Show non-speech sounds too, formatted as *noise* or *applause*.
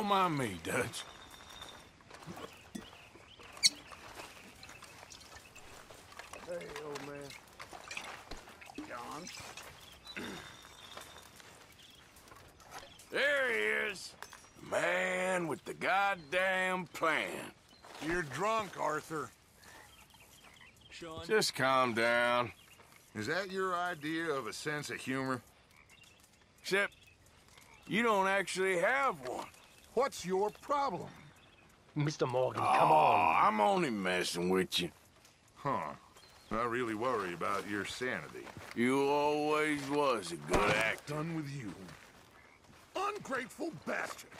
Don't mind me, Dutch. Hey, old man. John. *clears throat* There he is. The man with the goddamn plan. You're drunk, Arthur. Sean, Just calm down. Is that your idea of a sense of humor? Except, you don't actually have one. What's your problem? Mr. Morgan, oh, come Oh, on. I'm only messing with you. Huh. I really worry about your sanity. You always was a good actor. Done with you. Ungrateful bastard.